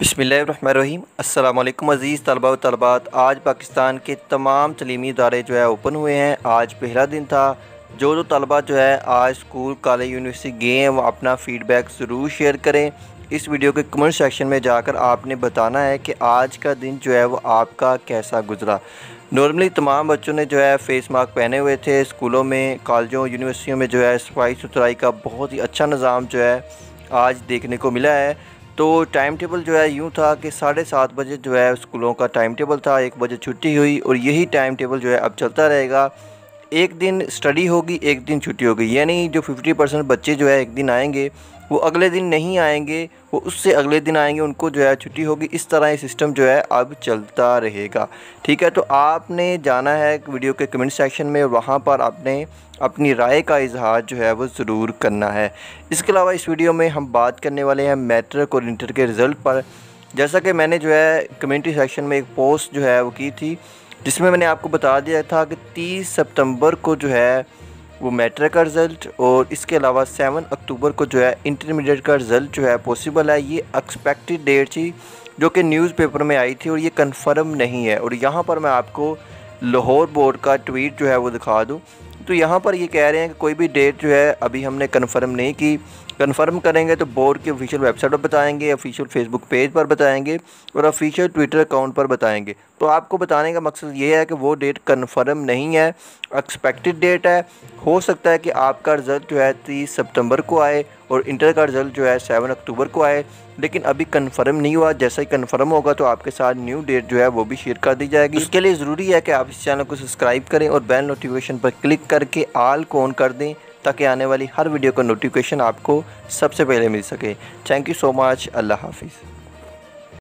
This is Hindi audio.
बसमीम अल्लाम अज़ीज़ तलबा तलबात। आज पाकिस्तान के तमाम तलीमी इदारे जो है ओपन हुए हैं। आज पहला दिन था। जो जो तलबा जो है, आज स्कूल, कॉलेज, यूनिवर्सिटी गए हैं, वो अपना फ़ीडबैक ज़रूर शेयर करें। इस वीडियो के कमेंट सेक्शन में जाकर आपने बताना है कि आज का दिन जो है, वो आपका कैसा गुजरा। नॉर्मली तमाम बच्चों ने जो है, फेस मास्क पहने हुए थे स्कूलों में, कॉलेजों, यूनिवर्सिटियों में जो है सफ़ाई सुथराई का बहुत ही अच्छा निज़ाम जो है, आज देखने को मिला है। तो टाइम टेबल जो है यूँ था कि साढ़े सात बजे जो है स्कूलों का टाइम टेबल था, एक बजे छुट्टी हुई और यही टाइम टेबल जो है अब चलता रहेगा। एक दिन स्टडी होगी, एक दिन छुट्टी होगी। यानी जो 50 परसेंट बच्चे जो है एक दिन आएँगे, वो अगले दिन नहीं आएँगे, वो उससे अगले दिन आएँगे, उनको जो है छुट्टी होगी। इस तरह ये सिस्टम जो है अब चलता रहेगा। ठीक है तो आपने जाना है वीडियो के कमेंट सेक्शन में, वहाँ पर आपने अपनी राय का इजहार जो है वो ज़रूर करना है। इसके अलावा इस वीडियो में हम बात करने वाले हैं मैट्रिक और इंटर के रिज़ल्ट पर। जैसा कि मैंने जो है कम्यूनिटी सेक्शन में एक पोस्ट जो है वो की थी जिसमें मैंने आपको बता दिया था कि 30 सितंबर को जो है वो मैट्रिक का रिज़ल्ट और इसके अलावा सेवन अक्टूबर को जो है इंटरमीडिएट का रिज़ल्ट जो है पॉसिबल है। ये एक्सपेक्टेड डेट थी जो कि न्यूज़पेपर में आई थी और ये कंफर्म नहीं है। और यहाँ पर मैं आपको लाहौर बोर्ड का ट्वीट जो है वो दिखा दूँ। तो यहाँ पर ये कह रहे हैं कि कोई भी डेट जो है अभी हमने कन्फर्म नहीं की। कन्फर्म करेंगे तो बोर्ड की ऑफिशियल वेबसाइट पर बताएँगे ऑफिशियल फेसबुक पेज पर बताएँगे और ऑफिशियल ट्विटर अकाउंट पर बताएँगे। तो आपको बताने का मकसद ये है कि वो डेट कन्फर्म नहीं है एक्सपेक्टेड डेट है। हो सकता है कि आपका रिज़ल्ट जो है तीस सितंबर को आए और इंटर का रिज़ल्ट जो है सेवन अक्टूबर को आए, लेकिन अभी कन्फर्म नहीं हुआ। जैसा ही कन्फर्म होगा तो आपके साथ न्यू डेट जो है वो भी शेयर कर दी जाएगी। इसके लिए ज़रूरी है कि आप इस चैनल को सब्सक्राइब करें और बेल नोटिफिकेशन पर क्लिक करके आल को ऑन कर दें। ताकि आने वाली हर वीडियो का नोटिफिकेशन आपको सबसे पहले मिल सके। थैंक यू सो मच अल्लाह हाफिज़।